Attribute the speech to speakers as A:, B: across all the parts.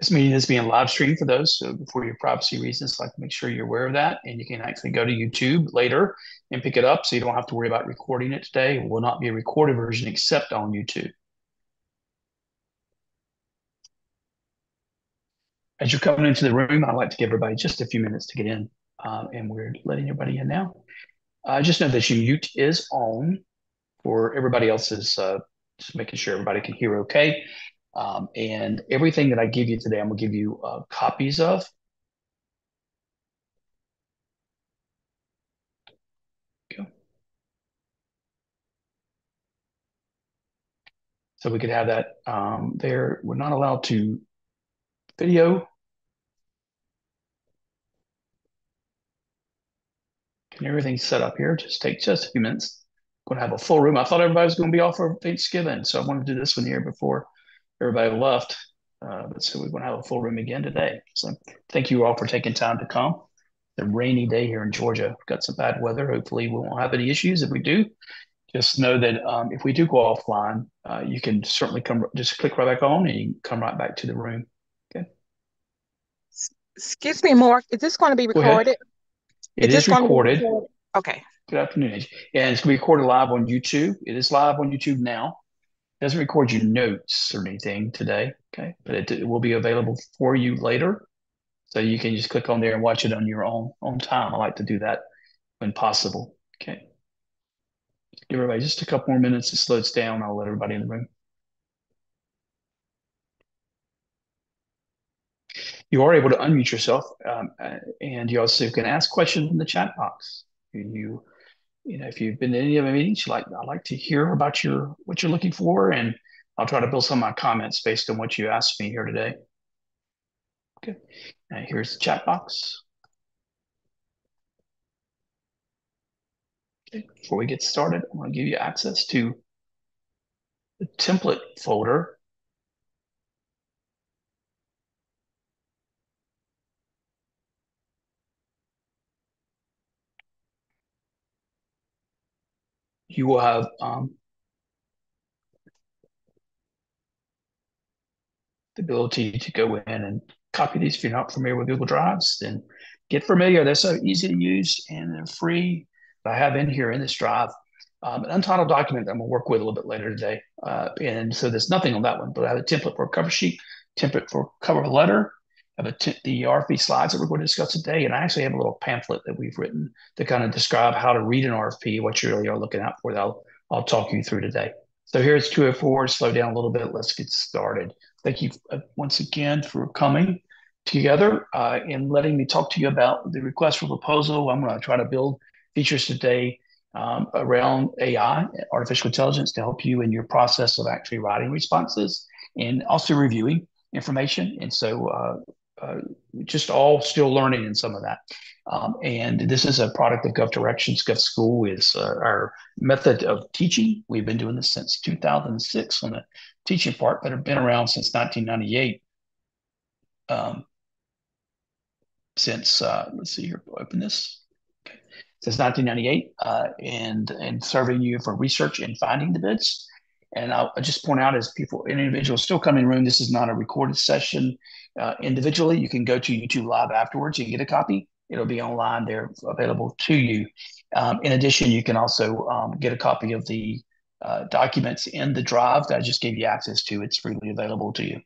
A: This meeting is being live streamed for those, so for your privacy reasons, like make sure you're aware of that, and you can actually go to YouTube later and pick it up, so you don't have to worry about recording it today. It will not be a recorded version except on YouTube. As you're coming into the room, I'd like to give everybody just a few minutes to get in, um, and we're letting everybody in now. Uh, just know that your mute is on for everybody else's, uh, just making sure everybody can hear okay. Um, and everything that I give you today, I'm gonna give you uh, copies of. So we could have that um, there. We're not allowed to video. And everything's set up here. Just take just a few minutes. Gonna have a full room. I thought everybody was gonna be off for Thanksgiving, so I wanted to do this one here before everybody left. Uh, but so we're going to have a full room again today. So thank you all for taking time to come. The rainy day here in Georgia. We've got some bad weather. Hopefully, we won't have any issues. If we do, just know that um, if we do go offline, uh, you can certainly come. Just click right back on, and you can come right back to the room. Okay.
B: Excuse me, Mark. Is this going to be recorded?
A: It is, is recorded.
B: Okay.
A: Good afternoon, and it's going to be recorded live on YouTube. It is live on YouTube now doesn't record your notes or anything today, okay? But it, it, will be available for you later. So you can just click on there and watch it on your own own time. I like to do that when possible. Okay. Give everybody just a couple more minutes it down. I'll let everybody in the room. You are able to unmute yourself, um, uh, and you also can ask questions in the chat box. You you know, if you've been to any of the meetings, like I'd like to hear about your what you're looking for, and I'll try to build some of my comments based on what you asked me here today. Okay, now here's the chat box. Okay, before we get started, I'm going to give you access to the template folder you will have um, the ability to go in and copy these. If you're not familiar with Google Drives, then get familiar. They're so easy to use and they're free. I have in here in this drive um, an untitled document that I'm going to work with a little bit later today. Uh, and so there's nothing on that one, but I have a template for a cover sheet, template for cover letter, A the RFP slides that we're going to discuss today, and I actually have a little pamphlet that we've written to kind of describe how to read an RFP, what you really are looking out for. That I'll, I'll talk you through today. So here's 204. Slow down a little bit. Let's get started. Thank you uh, once again for coming together uh, and letting me talk to you about the request for proposal. I'm going to try to build features today um, around AI, artificial intelligence, to help you in your process of actually writing responses and also reviewing information. And so uh, uh, just all still learning in some of that. Um, and this is a product of GovDirections. School is uh, our method of teaching. We've been doing this since 2006 on the teaching part, but have been around since 1998. Um, since uh, let's see here, open this. Since 1998, uh, and and serving you for research and finding the bids. And I'll, I'll just point out as people, individuals still come in room, this is not a recorded session uh, individually. You can go to YouTube Live afterwards and get a copy. It'll be online there available to you. Um, in addition, you can also um, get a copy of the uh, documents in the drive that I just gave you access to. It's freely available to you.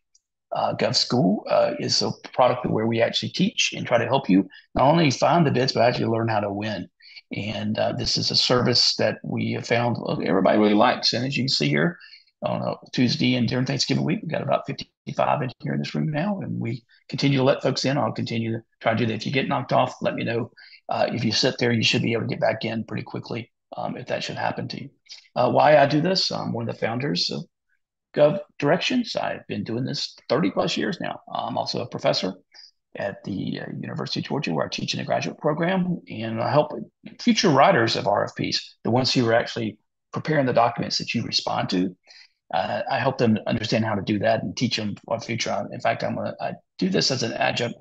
A: Uh, GovSchool uh, is a product where we actually teach and try to help you not only find the bids, but actually learn how to win. And uh, this is a service that we have found everybody really likes. And as you can see here, on a Tuesday and during Thanksgiving week, we've got about 55 in here in this room now, and we continue to let folks in. I'll continue to try to do that. If you get knocked off, let me know. Uh, if you sit there, you should be able to get back in pretty quickly um, if that should happen to you. Uh, why I do this, I'm one of the founders of Gov Directions. I've been doing this 30 plus years now. I'm also a professor at the uh, University of Georgia, where I teach in a graduate program, and I help future writers of RFPs, the ones who are actually preparing the documents that you respond to. Uh, I help them understand how to do that and teach them for future. In fact, I'm gonna, I do this as an adjunct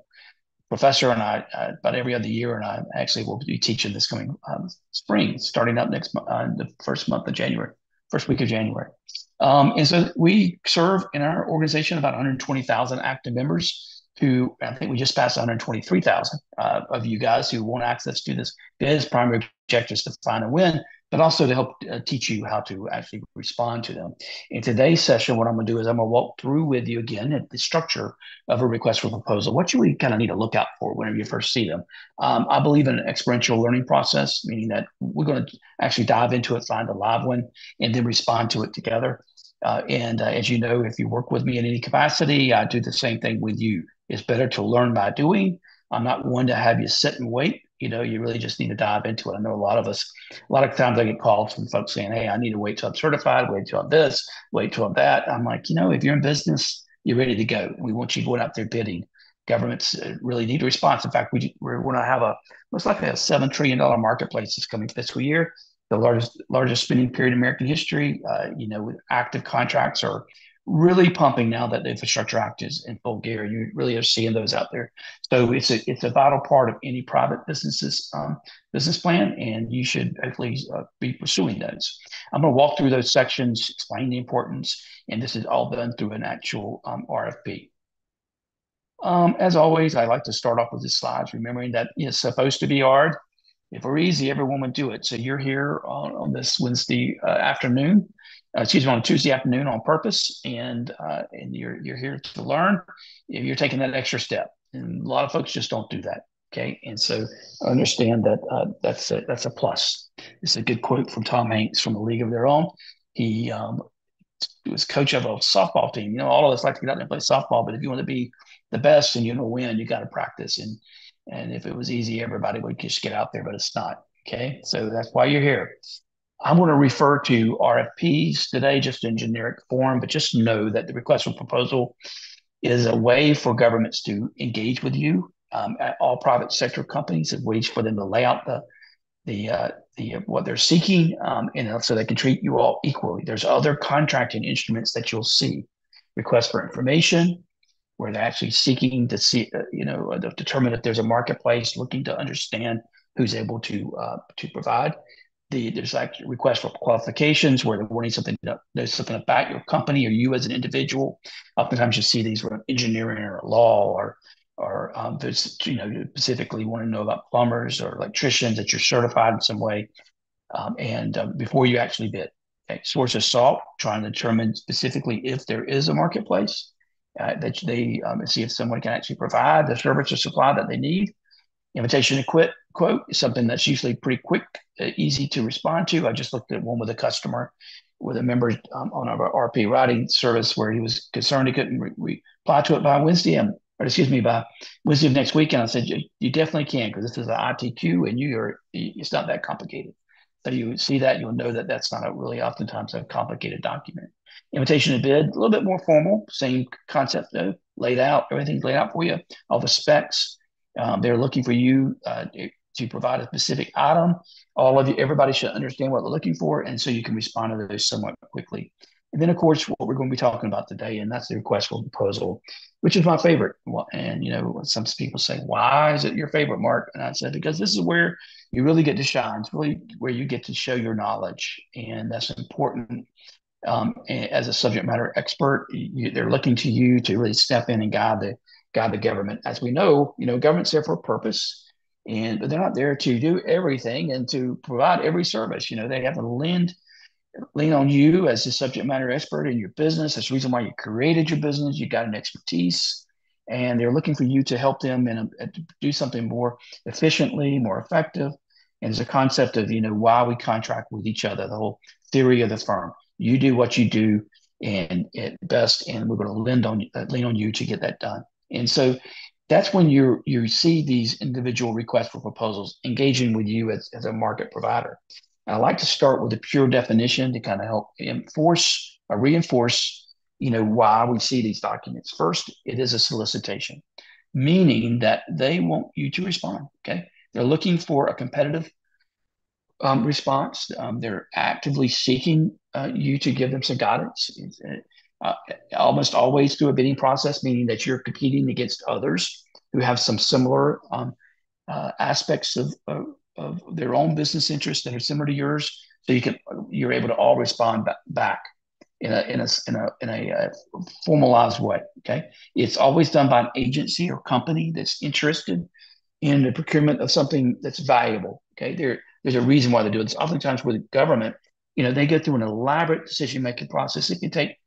A: professor, and I uh, about every other year, and I actually will be teaching this coming um, spring, starting up next uh, the first month of January, first week of January. Um, and so we serve in our organization about 120,000 active members who I think we just passed 123,000 uh, of you guys who want access to this biz primary objective is to find and win, but also to help uh, teach you how to actually respond to them. In today's session, what I'm going to do is I'm going to walk through with you again the structure of a request for proposal. What you we kind of need to look out for whenever you first see them. Um, I believe in an experiential learning process, meaning that we're going to actually dive into it, find a live one, and then respond to it together. Uh, and uh, as you know, if you work with me in any capacity, I do the same thing with you. It's better to learn by doing. I'm not one to have you sit and wait. You know, you really just need to dive into it. I know a lot of us, a lot of times I get calls from folks saying, Hey, I need to wait till I'm certified, wait till I'm this, wait till I'm that. I'm like, you know, if you're in business, you're ready to go. We want you going out there bidding. Governments uh, really need a response. In fact, we, we're going to have a, looks like a $7 trillion marketplace this coming fiscal year the largest largest spending period in American history. Uh, you know, with active contracts are really pumping now that the Infrastructure Act is in full gear. You really are seeing those out there. So it's a it's a vital part of any private business's um, business plan, and you should hopefully uh, be pursuing those. I'm going to walk through those sections, explain the importance, and this is all done through an actual um, RFP. Um, as always, I like to start off with the slides, remembering that it's supposed to be hard. If we're easy, everyone would do it. So you're here on, on this Wednesday uh, afternoon, uh, excuse me, on a Tuesday afternoon on purpose, and uh, and you're you're here to learn. If you're taking that extra step, and a lot of folks just don't do that. Okay, and so I understand that uh, that's a, that's a plus. It's a good quote from Tom Hanks from A League of Their Own. He um, was coach of a softball team. You know, all of us like to get out there and play softball, but if you want to be the best and you want to win, you got to practice. And and if it was easy, everybody would just get out there, but it's not. Okay. So that's why you're here. I'm going to refer to RFPs today just in generic form, but just know that the request for proposal is a way for governments to engage with you. Um, all private sector companies have ways for them to lay out the the uh, the what they're seeking, um, and so they can treat you all equally. There's other contracting instruments that you'll see: request for information, where they're actually seeking to see, uh, you know, uh, determine if there's a marketplace, looking to understand who's able to uh, to provide. The, there's like requests for qualifications where they're wanting something know something about your company or you as an individual. Oftentimes you see these from engineering or law or or um, there's you know specifically want to know about plumbers or electricians that you're certified in some way, um, and um, before you actually bid. Okay. Sources Sought, trying to determine specifically if there is a marketplace uh, that they um, see if someone can actually provide the service or supply that they need. Invitation to quit quote something that's usually pretty quick, uh, easy to respond to. I just looked at one with a customer with a member um, on our RP writing service where he was concerned he couldn't re- reply to it by Wednesday, and, or excuse me, by Wednesday of next week. And I said, you, you definitely can because this is an ITQ and you are, it's not that complicated. So you see that, you'll know that that's not a really oftentimes a complicated document. Invitation to bid, a little bit more formal, same concept though, laid out, everything's laid out for you, all the specs. Um, they're looking for you uh, to provide a specific item. All of you, everybody should understand what they're looking for, and so you can respond to those somewhat quickly. And then, of course, what we're going to be talking about today, and that's the request for proposal, which is my favorite. And you know, some people say, "Why is it your favorite, Mark?" And I said, "Because this is where you really get to shine. It's really where you get to show your knowledge, and that's important um, as a subject matter expert. You, they're looking to you to really step in and guide the guide the government. As we know, you know, government's there for a purpose, and but they're not there to do everything and to provide every service. You know, they have to lend lean on you as a subject matter expert in your business. That's the reason why you created your business. You got an expertise, and they're looking for you to help them and do something more efficiently, more effective. And there's a concept of you know why we contract with each other. The whole theory of the firm. You do what you do and at best, and we're going to lean on lean on you to get that done. And so that's when you you see these individual requests for proposals engaging with you as, as a market provider. I like to start with a pure definition to kind of help enforce or reinforce, you know, why we see these documents. First, it is a solicitation, meaning that they want you to respond. Okay, they're looking for a competitive um, response. Um, they're actively seeking uh, you to give them some guidance. Uh, almost always through a bidding process, meaning that you're competing against others who have some similar um, uh, aspects of, of, of, their own business interests that are similar to yours. So you can you're able to all respond back. in a in a in a in a, uh, formalized way. Okay, it's always done by an agency or company that's interested in the procurement of something that's valuable. Okay, there there's a reason why they do it. It's oftentimes with government, you know, they go through an elaborate decision making process. It can take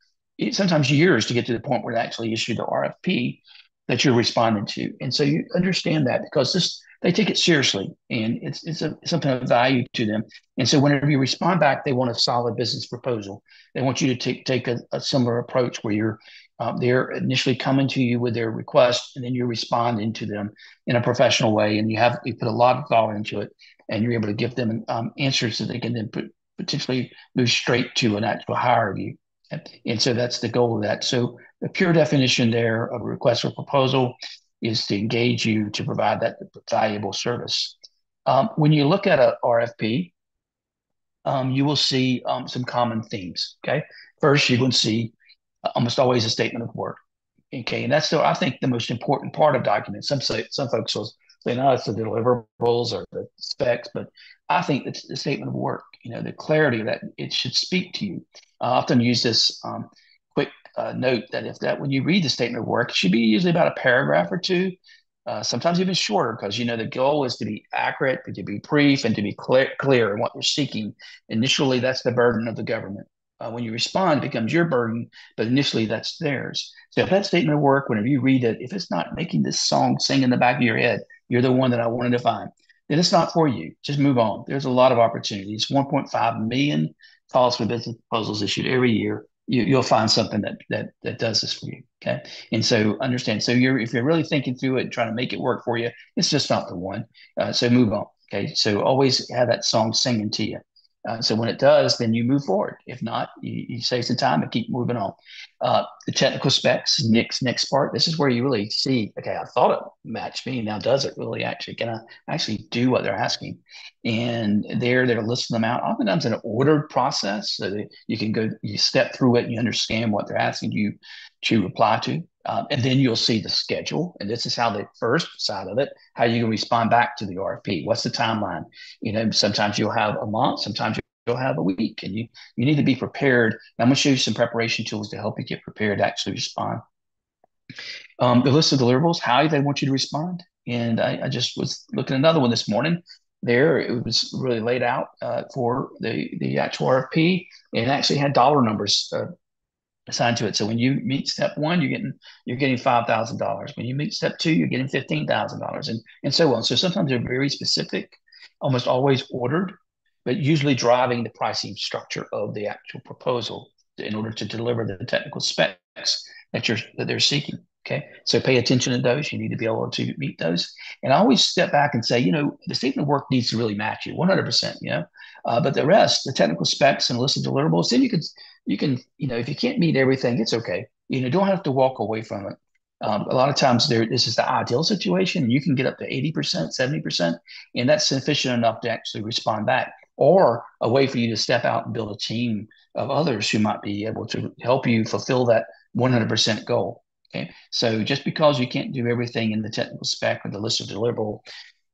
A: sometimes years to get to the point where they actually issue the RFP that you're responding to, and so you understand that because this they take it seriously and it's it's a, something of value to them. And so whenever you respond back, they want a solid business proposal. They want you to take take a, a similar approach where you're um, they're initially coming to you with their request and then you're responding to them in a professional way and you have you put a lot of thought into it and you're able to give them um, answers that they can then put, potentially move straight to an actual hire of you. And, and so that's the goal of that. So the pure definition there of a request for proposal is to engage you to provide that valuable service. Um, when you look at a RFP, um, you will see um, some common themes. Okay, first you're going to see almost always a statement of work. Okay, and that's still I think the most important part of documents. Some say some folks will say no, it's the deliverables or the specs, but I think it's the statement of work. You know, the clarity that it should speak to you. I often use this um, uh, note that if that when you read the statement of work, it should be usually about a paragraph or two, uh, sometimes even shorter, because you know the goal is to be accurate, to be brief, and to be clear, clear in what you're seeking. Initially, that's the burden of the government. Uh, when you respond, it becomes your burden, but initially that's theirs. So if that statement of work, whenever you read it, if it's not making this song sing in the back of your head, you're the one that I wanted to find, then it's not for you. Just move on. There's a lot of opportunities. 1.5 million calls for business proposals issued every year you, will find something that that that does this for you. Okay, and so understand. So you're if you're really thinking through it and trying to make it work for you, it's just not the one. Uh, so move on. Okay, so always have that song singing to you. Uh, so when it does, then you move forward. If not, you, you save some time and keep moving on. Uh, the technical specs, next next part. This is where you really see. Okay, I thought it matched me. Now, does it really actually? Can I actually do what they're asking? And there, they're listing them out. Oftentimes in an ordered process, so you can go, you step through it, and you understand what they're asking you to reply to. Um, and then you'll see the schedule. And this is how the first side of it, how you can respond back to the RFP. What's the timeline? You know, sometimes you'll have a month, sometimes you'll have a week, and you you need to be prepared. And I'm going to show you some preparation tools to help you get prepared to actually respond. Um, the list of deliverables, how they want you to respond. And I, I, just was looking at another one this morning. There, it was really laid out uh, for the the actual RFP, and actually had dollar numbers uh, assigned to it. So when you meet step one, you're getting you're getting five thousand dollars. When you meet step two, you're getting fifteen thousand dollars, and and so on. So sometimes they're very specific, almost always ordered, but usually driving the pricing structure of the actual proposal in order to deliver the technical specs that you're that they're seeking. Okay, so pay attention to those. You need to be able to meet those. And I always step back and say, you know, the statement of work needs to really match you 100%. You know, uh, but the rest, the technical specs and list of deliverables, then you can you can, you know, if you can't meet everything, it's okay. You know, don't have to walk away from it. Um, a lot of times there, this is the ideal situation. You can get up to 80%, 70%, and that's sufficient enough to actually respond back or a way for you to step out and build a team of others who might be able to help you fulfill that 100% goal. Okay. So just because you can't do everything in the technical spec or the list of deliverable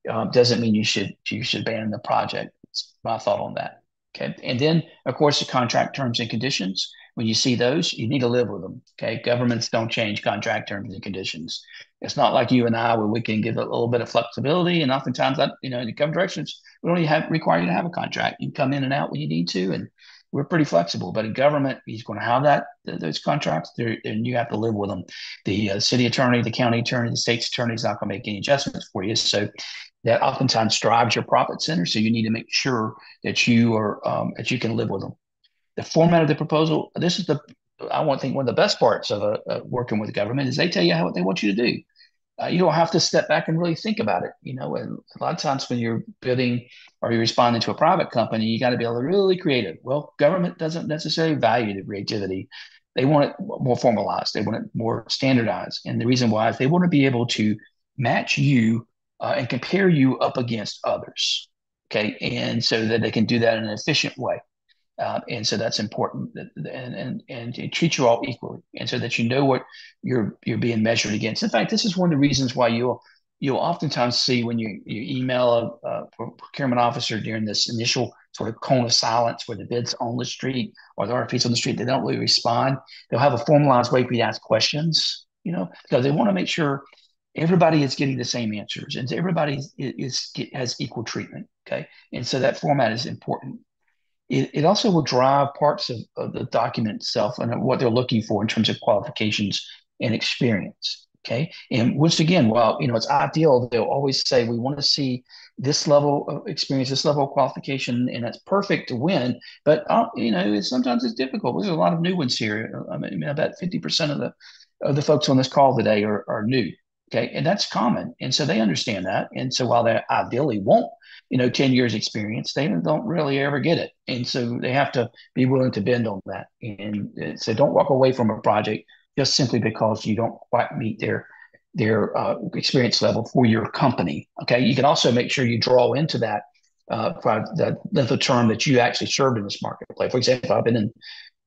A: uh, doesn't mean you should, you should abandon the project. That's my thought on that. Okay. And then, of course, the contract terms and conditions. When you see those, you need to live with them. Okay. Governments don't change contract terms and conditions. It's not like you and I where we can give a little bit of flexibility. And oftentimes, that you know, in the government directions, we don't even have require you to have a contract. You can come in and out when you need to, and we're pretty flexible. But in government, he's going to have that those contracts, and you have to live with them. The uh, city attorney, the county attorney, the state's attorney is not going to make any adjustments for you. So that oftentimes drives your profit center. So you need to make sure that you are um, that you can live with them. The format of the proposal. This is the I want to think one of the best parts of uh, uh, working with government is they tell you how what they want you to do. Uh, you don't have to step back and really think about it. You know, and a lot of times when you're bidding or you're responding to a private company, you got to be able to really creative. Well, government doesn't necessarily value the creativity. They want it more formalized. They want it more standardized. And the reason why is they want to be able to match you uh, and compare you up against others. Okay. And so that they can do that in an efficient way. Uh, and so that's important and, and, and treat you all equally. And so that you know what you're, you're being measured against. In fact, this is one of the reasons why you'll, you'll oftentimes see when you, you email a, a procurement officer during this initial sort of cone of silence where the bid's on the street or the RFP's on the street. They don't really respond. They'll have a formalized way for you to ask questions, you know, because they want to make sure everybody is getting the same answers and everybody is, is has equal treatment. Okay, and so that format is important. It, it also will drive parts of, of the document itself and what they're looking for in terms of qualifications and experience. Okay. And once again, while you know it's ideal, they'll always say we want to see this level of experience, this level of qualification, and that's perfect to win. But uh, you know, it's, sometimes it's difficult. There's a lot of new ones here. I mean, bet 50% of the of the folks on this call today are, are new. Okay, and that's common, and so they understand that. And so while they ideally want you know 10 years experience, they don't really ever get it, and so they have to be willing to bend on that. And so don't walk away from a project just simply because you don't quite meet their their uh, experience level for your company. Okay, you can also make sure you draw into that uh, the length of term that you actually served in this marketplace. For example, I've been in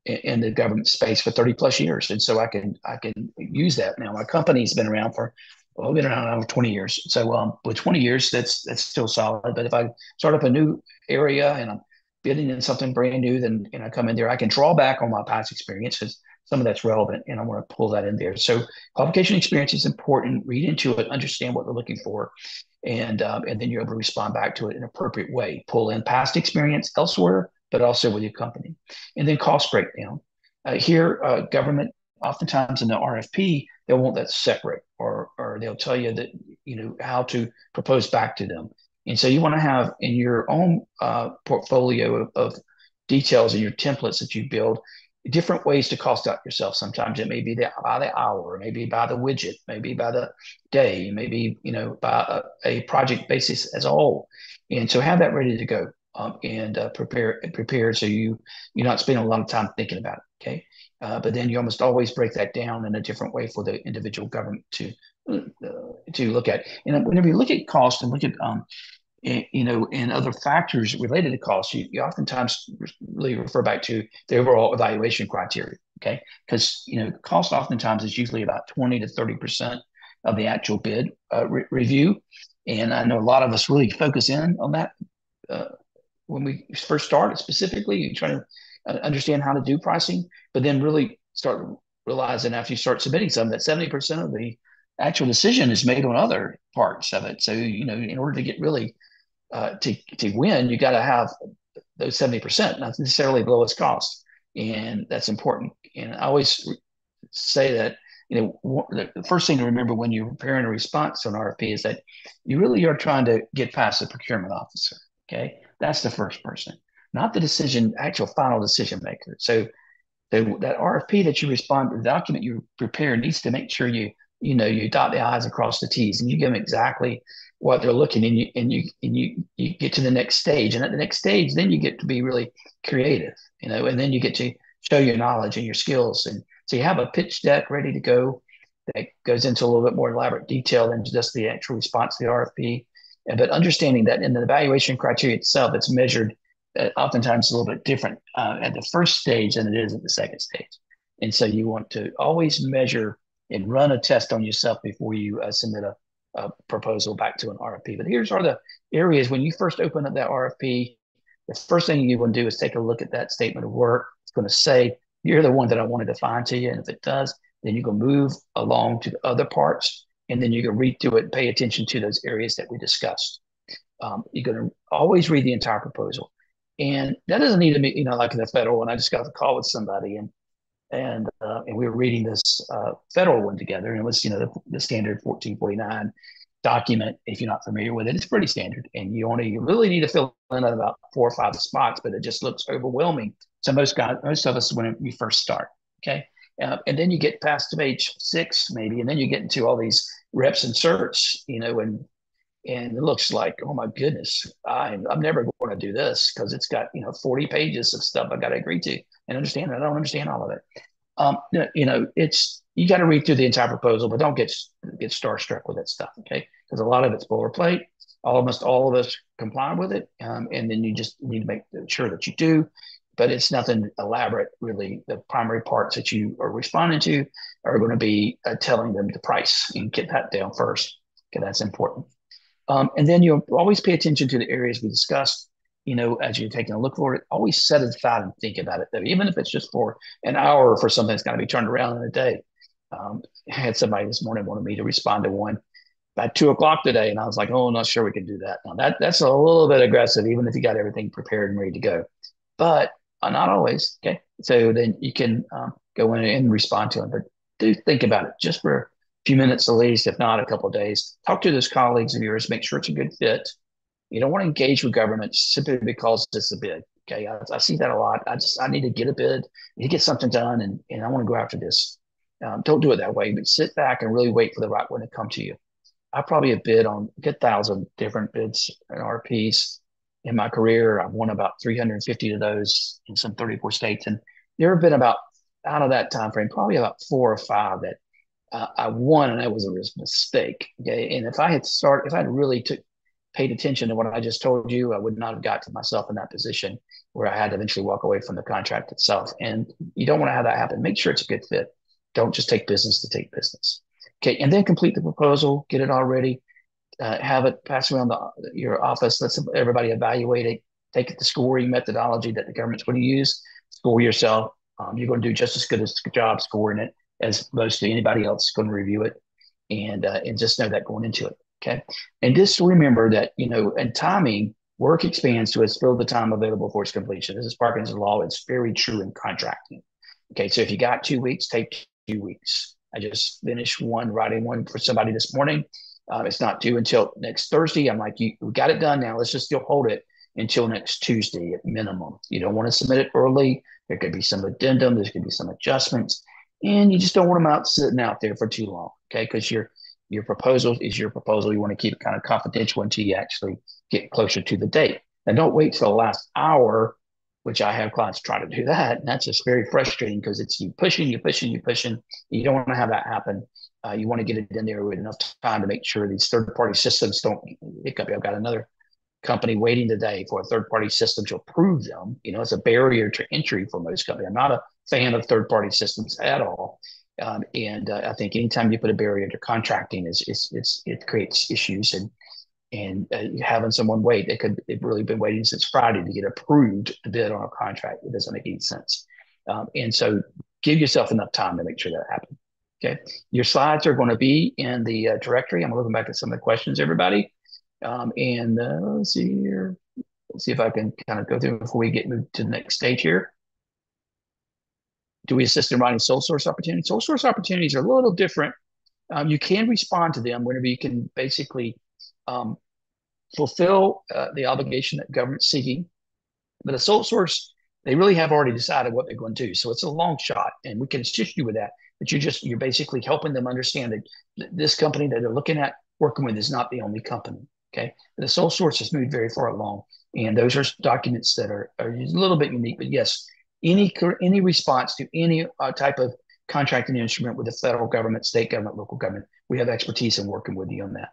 A: in the government space for 30 plus years, and so I can I can use that now. My company's been around for well, been around over 20 years. So um, with 20 years, that's that's still solid. But if I start up a new area and I'm bidding in something brand new, then and I come in there, I can draw back on my past experiences some of that's relevant, and I want to pull that in there. So qualification experience is important. Read into it, understand what they're looking for, and um, and then you're able to respond back to it in an appropriate way. Pull in past experience elsewhere, but also with your company, and then cost breakdown. Uh, here, uh, government oftentimes in the RFP they'll want that separate, or or they'll tell you that you know how to propose back to them. And so you want to have in your own uh, portfolio of, of details and your templates that you build different ways to cost out yourself. Sometimes it may be the, by the hour, maybe by the widget, maybe by the day, maybe you know by a, a project basis as a whole. And so have that ready to go um, and uh, prepare so you you're not spending a lot of time thinking about it. Okay, uh, but then you almost always break that down in a different way for the individual government to uh, to look at. And whenever you look at cost and look at um, you know, and other factors related to cost, you, you oftentimes really refer back to the overall evaluation criteria. Okay, because you know, cost oftentimes is usually about twenty to thirty percent of the actual bid uh, re- review, and I know a lot of us really focus in on that uh, when we first started Specifically, you try to uh, understand how to do pricing, but then really start realizing after you start submitting some that seventy percent of the actual decision is made on other parts of it. So you know, in order to get really uh, to to win, you got to have those seventy percent, not necessarily the lowest cost, and that's important. And I always say that you know the first thing to remember when you're preparing a response to an RFP is that you really are trying to get past the procurement officer. Okay, that's the first person, not the decision, actual final decision maker. So, so that RFP that you respond, the document you prepare needs to make sure you you know you dot the i's across the t's, and you give them exactly what they're looking and you and you and you you get to the next stage. And at the next stage then you get to be really creative you know and then you get to show your knowledge and your skills. And so you have a pitch deck ready to go that goes into a little bit more elaborate detail than just the actual response to the RFP but understanding that in the evaluation criteria itself it's measured uh, oftentimes a little bit different uh, at the first stage than it is at the second stage and so you want to always measure and run a test on yourself before you uh, submit a a proposal back to an RFP. But here's are the areas when you first open up that RFP, the first thing you want to do is take a look at that statement of work. It's going to say, you're the one that I wanted to find to you. And if it does, then you can move along to the other parts and then you can read through it and pay attention to those areas that we discussed. Um, you're going to always read the entire proposal. And that doesn't need to be, you know, like in the federal one, I just got a call with somebody and and uh, and we were reading this uh, federal one together, and it was you know the, the, standard 1449 document. If you're not familiar with it, it's pretty standard, and you only you really need to fill in about four or five spots, but it just looks overwhelming. So most guys, most of us when we first start, okay, uh, and then you get past to page six maybe, and then you get into all these reps and certs, you know, and and it looks like oh my goodness I'm, I'm never going to do this because it's got you know 40 pages of stuff i got to agree to and understand i don't understand all of it. Um, you know it's you got to read through the entire proposal but don't get get starstruck with that stuff okay? Because a lot of it's boilerplate. Almost all of us comply with it um, and then you just need to make sure that you do but it's nothing elaborate really the primary parts that you are responding to are going to be uh, telling them the price and get that down first okay that's important um, and then you'll always pay attention to the areas we discussed. you know, as you're taking a look for it, always set it aside and think about it, though, even if it's just for an hour or for something that's got to be turned around in a day. Um, I had somebody this morning wanted me to respond to one at two o'clock today, and I was like, "Oh, not sure we can do that." Now that that's a little bit aggressive, even if you got everything prepared and ready to go, but uh, not always. Okay, so then you can um, go in and respond to them, but do think about it just for a few minutes at least, if not a couple days. Talk to those colleagues of yours, make sure it's a good fit. You don't want to engage with government simply because it's a bid. Okay, I, I see that a lot. I just I need to get a bid, to get something done, and and I want to go after this. Um, don't do it that way, but sit back and really wait for the right one to come to you. I probably have bid on a thousand different bids and RFPs in my career. I've won about 350 of those in some 34 states, and there have been about out of that time frame, probably about four or five that uh, I won, and that was a mistake. Okay, and if I had started, if I had really took paid attention to what I just told you, I would not have got to myself in that position where I had to eventually walk away from the contract itself. And you don't want to have that happen. Make sure it's a good fit. Don't just take business to take business. Okay, and then complete the proposal, get it all ready, uh, have it pass around the, your office, let everybody evaluate it, take the scoring methodology that the government's going to use, score yourself. Um, you're going to do just as good a job scoring it as most anybody else going to review it, and uh, and just know that going into it. Okay, and just remember that you know, and timing work expands to as fill the time available for its completion. This is Parkinson's law. It's very true in contracting. Okay, so if you got two weeks, take two weeks. I just finished one, writing one for somebody this morning. Uh, it's not due until next Thursday. I'm like, you we got it done now. Let's just still hold it until next Tuesday at minimum. You don't want to submit it early. There could be some addendum. There could be some adjustments, and you just don't want them out sitting out there for too long. Okay, because your your proposal is your proposal. You want to keep it kind of confidential until you actually get closer to the date. And don't wait till the last hour which I have clients try to do that. And that's just very frustrating because it's you pushing, you pushing, you pushing. You don't want to have that happen. Uh, you want to get it in there with enough time to make sure these third party systems don't hiccup. I've got another company waiting today for a third party system to approve them. You know, it's a barrier to entry for most companies. I'm not a fan of third party systems at all. Um, and uh, I think anytime you put a barrier to contracting, is it's, it's, it creates issues. And and uh, having someone wait, they could they've really been waiting since Friday to get approved to bid on a contract. It doesn't make any sense. Um, and so give yourself enough time to make sure that happens. Okay. Your slides are going to be in the uh, directory. I'm looking back at some of the questions, everybody. Um, and uh, let's see here. Let's see if I can kind of go through before we get moved to the next stage here. Do we assist in writing sole source opportunities? Sole source opportunities are a little different. Um, you can respond to them whenever you can basically um, fulfill uh, the obligation that government's seeking. But a sole source, they really have already decided what they're going to do. So it's a long shot, and we can assist you with that. But you're just you're basically helping them understand that this company that they're looking at working with is not the only company. Okay, the sole source has moved very far along, and those are documents that are, are a little bit unique. But yes, any any response to any uh, type of contracting instrument with the federal government, state government, local government, we have expertise in working with you on that.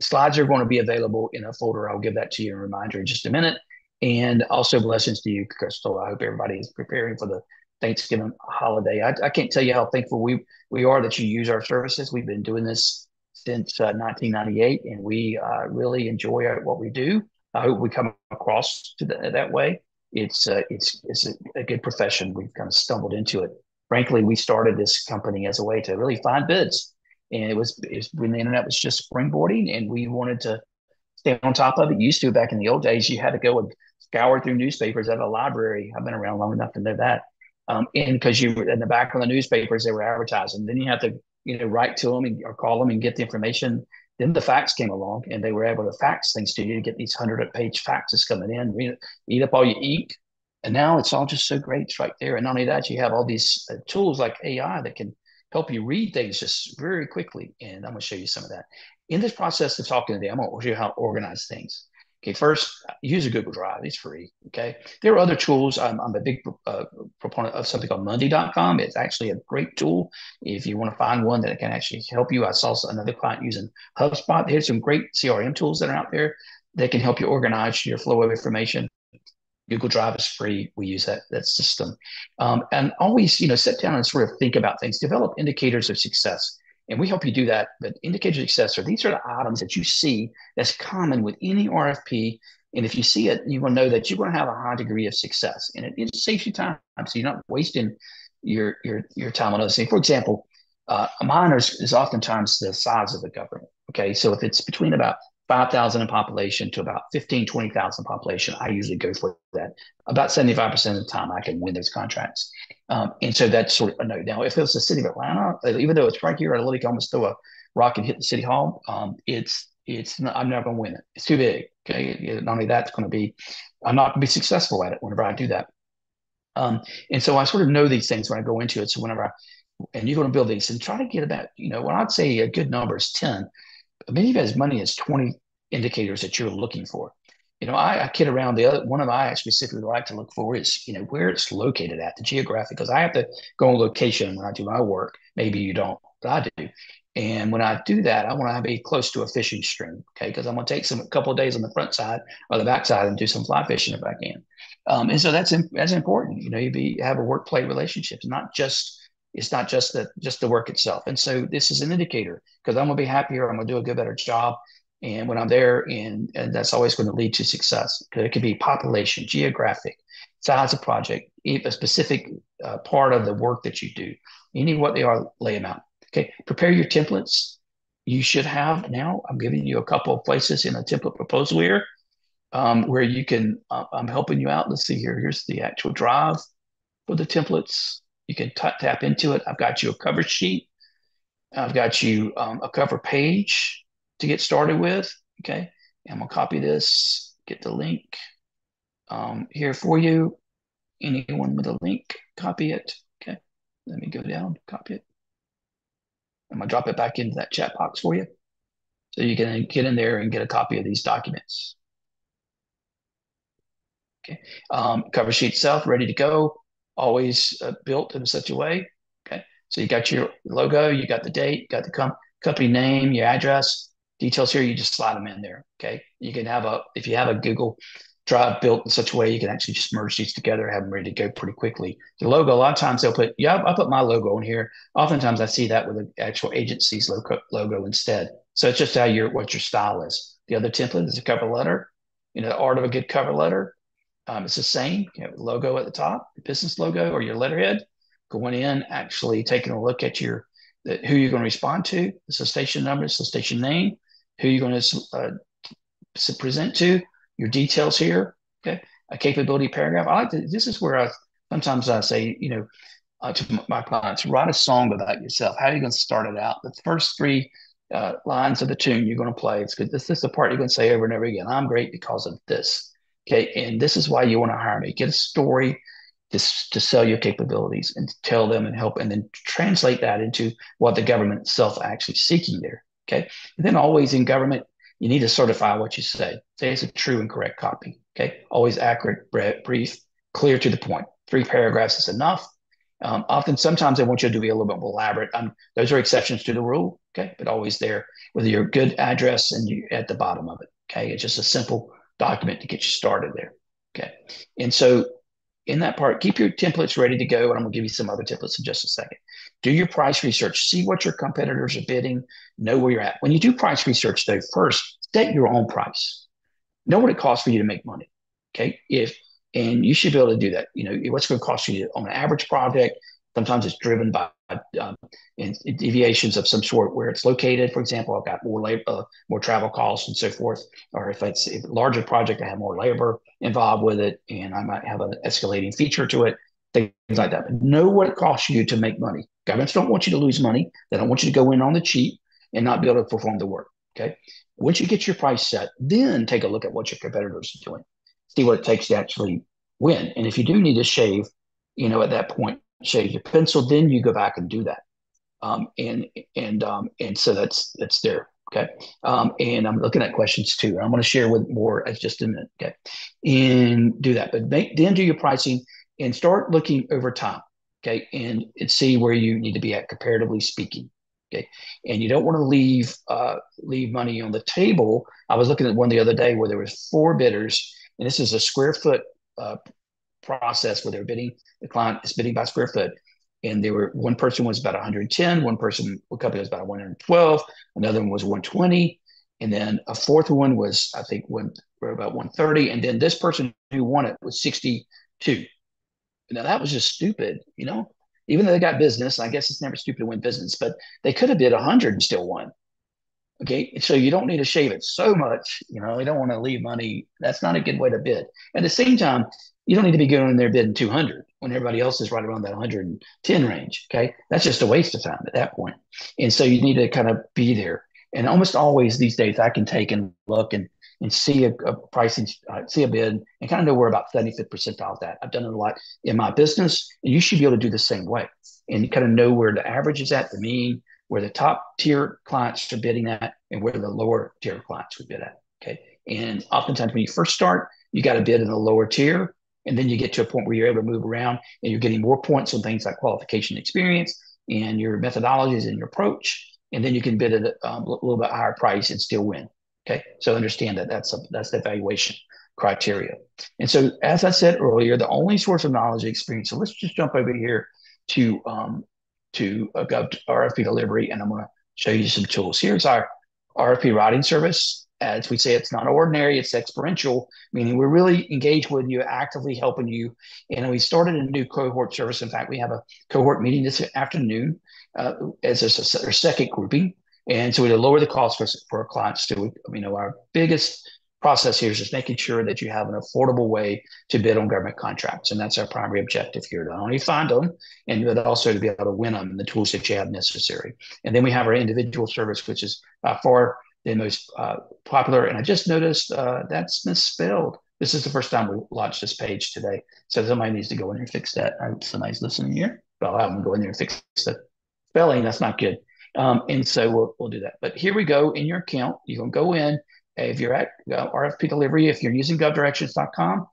A: Slides are going to be available in a folder. I'll give that to you in a reminder in just a minute. And also blessings to you, Crystal. I hope everybody is preparing for the Thanksgiving holiday. I, I can't tell you how thankful we, we are that you use our services. We've been doing this since uh, 1998, and we uh, really enjoy what we do. I hope we come across to the, that way. It's uh, it's it's a, a, good profession. We've kind of stumbled into it. Frankly, we started this company as a way to really find bids and it was, it was when the internet was just springboarding, and we wanted to stay on top of it. used to back in the old days, you had to go and scour through newspapers at a library. I've been around long enough to know that. Um, and because you were in the back of the newspapers, they were advertising. Then you have to, you know, write to them and, or call them and get the information. Then the fax came along, and they were able to fax things to you to get these hundred page faxes coming in, read, eat up all your ink. And now it's all just so great. It's right there. And not only that, you have all these uh, tools like AI that can help you read things just very quickly. And I'm going to show you some of that. In this process of talking today, I'm going to show you how to organize things. Okay, first, use a Google Drive. It's free. Okay, there are other tools. I'm, I'm a big uh, proponent of something called Monday.com. It's actually a great tool if you want to find one that can actually help you. I saw another client using HubSpot. There's some great CRM tools that are out there that can help you organize your flow of information. Google Drive is free. We use that that system, um, and always you know sit down and sort of think about things. Develop indicators of success, and we help you do that. But indicators of success are these are the items that you see that's common with any RFP And if you see it, you will know that you're going to have a high degree of success, and it, it saves you time, so you're not wasting your your your time on other things. For example, uh, a minor is, is oftentimes the size of the government. Okay, so if it's between about 5,000 in population to about 15, 20,000 population, I usually go for that. About 75% of the time, I can win those contracts. Um, and so that's sort of a note. Now, if it's the city of Atlanta, even though it's right here, I literally can almost throw a rock and hit the city hall. Um, it's, it's not, I'm never going to win it. It's too big. Okay. Not only that, it's going to be, I'm not going to be successful at it whenever I do that. Um, and so I sort of know these things when I go into it. So whenever I, and you're going to build these and try to get about, you know, when I'd say a good number is 10, maybe as many as 20 indicators that you're looking for. You know, I, I kid around. The other one of I specifically like to look for is, you know, where it's located at the geographic, because I have to go on location when I do my work. Maybe you don't, but I do. And when I do that, I want to be close to a fishing stream, okay? Because I'm going to take some a couple of days on the front side or the back side and do some fly fishing if I can. Um, and so that's that's important. You know, you be have a work play relationship. It's not just it's not just the just the work itself. And so this is an indicator because I'm gonna be happier. I'm gonna do a good better job. And when I'm there, and, and that's always going to lead to success. because It could be population, geographic, size of project, a specific uh, part of the work that you do. Need what they are, lay them out. Okay, prepare your templates. You should have now. I'm giving you a couple of places in a template proposal here um, where you can. Uh, I'm helping you out. Let's see here. Here's the actual drive for the templates. You can t- tap into it. I've got you a cover sheet. I've got you um, a cover page to get started with. Okay. And I'm going to copy this, get the link um, here for you. Anyone with a link, copy it. Okay. Let me go down, copy it. I'm going to drop it back into that chat box for you. So you can get in there and get a copy of these documents. Okay. Um, cover sheet itself, ready to go always uh, built in such a way. Okay, so you got your logo, you got the date, you got the com- company name, your address, details here. You just slide them in there. Okay, you can have a if you have a Google Drive built in such a way, you can actually just merge these together, have them ready to go pretty quickly. The logo, a lot of times they'll put yeah, I put my logo in here. Oftentimes I see that with an actual agency's logo logo instead. So it's just how your what your style is. The other template is a cover letter. You know, the art of a good cover letter um, it's the same you logo at the top, business logo or your letterhead. Going in, actually taking a look at your the, who you're going to respond to. It's the station number, it's the station name, who you're going to uh, present to, your details here. Okay, a capability paragraph. I like to, this is where I sometimes I say, you know, uh, to my clients, write a song about yourself. How are you going to start it out? The first three uh, lines of the tune you're going to play. It's good. This, this is the part you're going to say over and over again. I'm great because of this. Okay. And this is why you want to hire me. Get a story to, to sell your capabilities and tell them and help, and then translate that into what the government itself actually seeking there. Okay. And then always in government, you need to certify what you say. Say it's a true and correct copy. Okay. Always accurate, brief, clear to the point. Three paragraphs is enough. Um, often, sometimes I want you to be a little bit more elaborate. Um, those are exceptions to the rule. Okay. But always there with your good address and you at the bottom of it. Okay. It's just a simple document to get you started there. Okay. And so in that part, keep your templates ready to go. And I'm going to give you some other templates in just a second. Do your price research, see what your competitors are bidding, know where you're at. When you do price research, though, first set your own price. Know what it costs for you to make money. Okay. If and you should be able to do that. You know, what's going to cost you on an average project. Sometimes it's driven by um, deviations of some sort where it's located. For example, I've got more labor, uh, more travel costs and so forth. Or if it's a larger project, I have more labor involved with it, and I might have an escalating feature to it. Things like that. But know what it costs you to make money. Governments don't want you to lose money. They don't want you to go in on the cheap and not be able to perform the work. Okay. Once you get your price set, then take a look at what your competitors are doing. See what it takes to actually win. And if you do need to shave, you know, at that point, shave your pencil, then you go back and do that. Um, and and um, and so that's that's there. Okay. Um, and I'm looking at questions too. I'm going to share with more as just a minute. Okay. And do that, but make, then do your pricing and start looking over time. Okay. And, and see where you need to be at comparatively speaking. Okay. And you don't want to leave uh, leave money on the table. I was looking at one the other day where there was four bidders, and this is a square foot uh, process where they're bidding. The client is bidding by square foot, and they were one person was about 110, one person, a company was about 112, another one was 120, and then a fourth one was I think one about 130. And then this person who won it was 62. Now that was just stupid, you know. Even though they got business, I guess it's never stupid to win business, but they could have bid 100 and still won. Okay, so you don't need to shave it so much. You know, you don't want to leave money. That's not a good way to bid. At the same time, you don't need to be going in there bidding 200 when everybody else is right around that 110 range. Okay, that's just a waste of time at that point. And so you need to kind of be there. And almost always these days, I can take and look and and see a, a pricing, uh, see a bid, and kind of know where about 75th percentile of that. I've done it a lot in my business, and you should be able to do the same way and kind of know where the average is at, the mean, where the top tier clients are bidding at and where the lower tier clients would bid at. Okay. And oftentimes when you first start, you got to bid in the lower tier. And then you get to a point where you're able to move around and you're getting more points on things like qualification experience and your methodologies and your approach. And then you can bid at um, a little bit higher price and still win. Okay. So understand that that's a, that's the evaluation criteria. And so, as I said earlier, the only source of knowledge experience. So let's just jump over here to um, to a Gov RFP delivery, and I'm going to show you some tools. Here's our RFP writing service. As we say, it's not ordinary, it's experiential, meaning we're really engaged with you, actively helping you. And we started a new cohort service. In fact, we have a cohort meeting this afternoon uh, as a, a second grouping. And so we lower the cost for, for our clients to, You know, our biggest process here is just making sure that you have an affordable way to bid on government contracts. And that's our primary objective here to not only find them, and but also to be able to win them and the tools that you have necessary. And then we have our individual service, which is by far the most uh, popular. And I just noticed uh, that's misspelled. This is the first time we launched this page today. So somebody needs to go in there and fix that. Somebody's listening here. Well, I'll have them go in there and fix the spelling. That's not good. Um, and so we'll, we'll do that. But here we go in your account. You can go in if you're at uh, RFP Delivery, if you're using govdirections.com,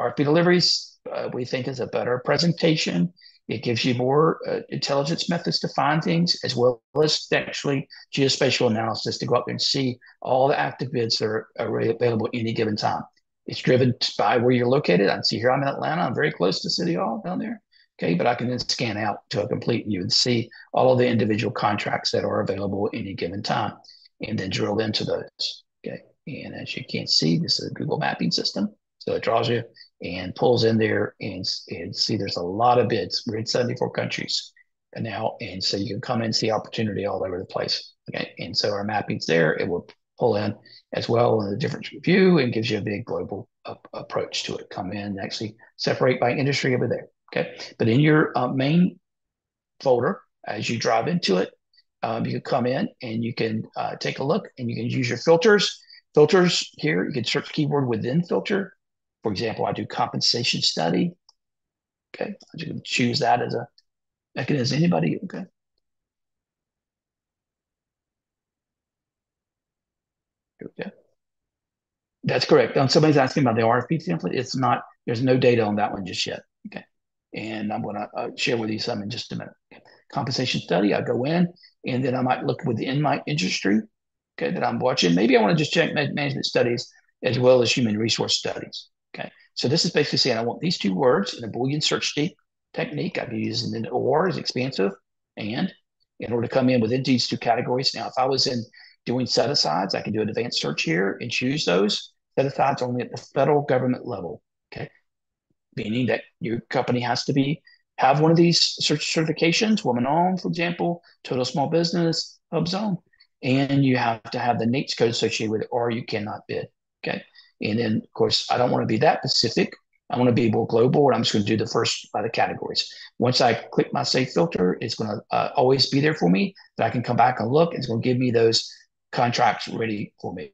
A: RFP Deliveries, uh, we think is a better presentation. It gives you more uh, intelligence methods to find things, as well as actually geospatial analysis to go out there and see all the active bids that are, are available at any given time. It's driven by where you're located. I can see here I'm in Atlanta. I'm very close to City Hall down there. Okay, but I can then scan out to a complete view and see all of the individual contracts that are available at any given time and then drill into those. Okay. And as you can see, this is a Google mapping system. So it draws you and pulls in there and, and see there's a lot of bids. We're in 74 countries now. And so you can come and see opportunity all over the place. Okay. And so our mapping's there. It will pull in as well in a different view and gives you a big global approach to it. Come in and actually separate by industry over there. Okay. But in your uh, main folder, as you drive into it, um, you can come in and you can uh, take a look and you can use your filters. Filters here, you can search keyword within filter. For example, I do compensation study. Okay, you can choose that as a mechanism. Anybody? Okay. Okay. That's correct. Somebody's asking about the RFP template. It's not, there's no data on that one just yet. Okay. And I'm going to uh, share with you some in just a minute. Okay. Compensation study, I go in, and then I might look within my industry, okay, that I'm watching. Maybe I want to just check management studies as well as human resource studies. Okay, so this is basically saying I want these two words in a Boolean search technique. I've using an or is expansive, and in order to come in within these two categories. Now, if I was in doing set asides, I can do an advanced search here and choose those set asides only at the federal government level. Okay, meaning that your company has to be have one of these search certifications, woman owned, for example, total small business, HUBZone, and you have to have the NAICS code associated with it, or you cannot bid. Okay. And then, of course, I don't want to be that specific. I want to be more global, and I'm just going to do the first by the categories. Once I click my save filter, it's going to uh, always be there for me that I can come back and look. It's going to give me those contracts ready for me.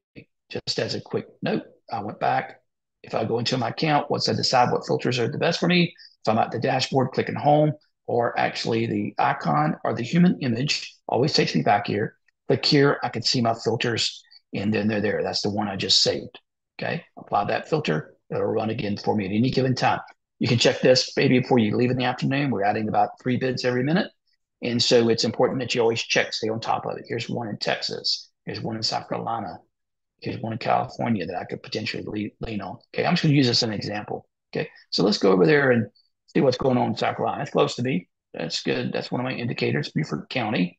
A: Just as a quick note, I went back. If I go into my account, once I decide what filters are the best for me, if I'm at the dashboard clicking home, or actually the icon or the human image always takes me back here. Click here, I can see my filters, and then they're there. That's the one I just saved. Okay, apply that filter. It'll run again for me at any given time. You can check this maybe before you leave in the afternoon. We're adding about three bids every minute. And so it's important that you always check, stay on top of it. Here's one in Texas. Here's one in South Carolina. Here's one in California that I could potentially lean on. Okay, I'm just going to use this as an example. Okay, so let's go over there and see what's going on in South Carolina. It's close to me. That's good. That's one of my indicators. Beaufort County.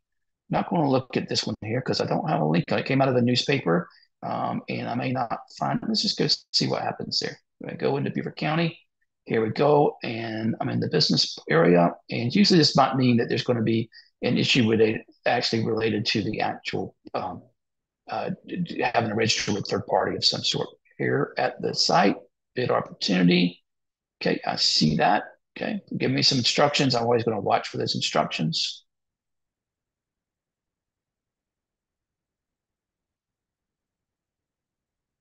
A: not going to look at this one here because I don't have a link. It came out of the newspaper um, and I may not find. Let's just go see what happens there. I go into Beaver County. Here we go, and I'm in the business area. And usually this might mean that there's going to be an issue with it actually related to the actual um, uh, having a register with third party of some sort. Here at the site, bid opportunity. Okay, I see that. Okay, give me some instructions. I'm always going to watch for those instructions.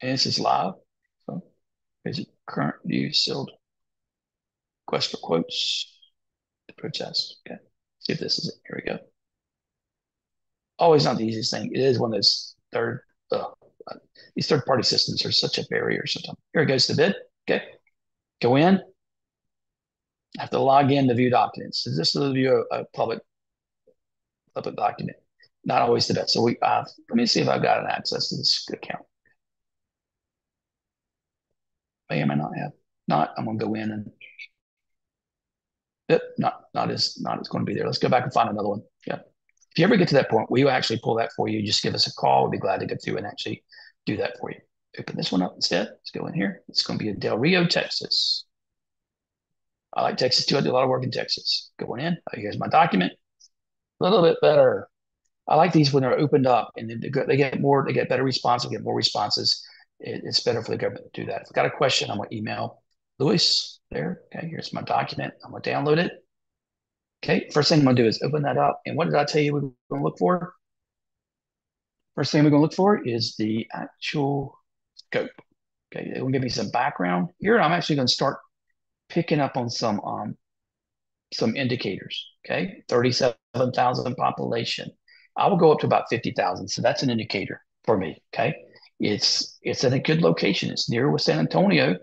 A: And this is live. So is it current view sealed? Request for quotes. The protest. Okay. See if this is it. Here we go. Always not the easiest thing. It is one of those third uh, these third party systems are such a barrier sometimes. Here it goes to bid. Okay. Go in. I have to log in to view documents. Is this to view a, a public public document? Not always the best. So we uh, let me see if I've got an access to this account. May or may not have. Not, I'm gonna go in and yep, not not as not as going to be there. Let's go back and find another one. Yeah. If you ever get to that point, we will actually pull that for you. Just give us a call. We'd be glad to get through and actually do that for you. Open this one up instead. Let's go in here. It's going to be in Del Rio, Texas. I like Texas too. I do a lot of work in Texas. Going in. Oh, here's my document. A little bit better. I like these when they're opened up and they get more, they get better responses, get more responses. It, it's better for the government to do that. If I've got a question, I'm going to email Lewis there. Okay, here's my document. I'm going to download it. Okay, first thing I'm going to do is open that up. And what did I tell you we're going to look for? First thing we're going to look for is the actual scope. Okay, it will give me some background. Here I'm actually going to start picking up on some um, some indicators. Okay, 37,000 population. I will go up to about 50,000. So that's an indicator for me. Okay, it's it's in a good location. It's near with San Antonio.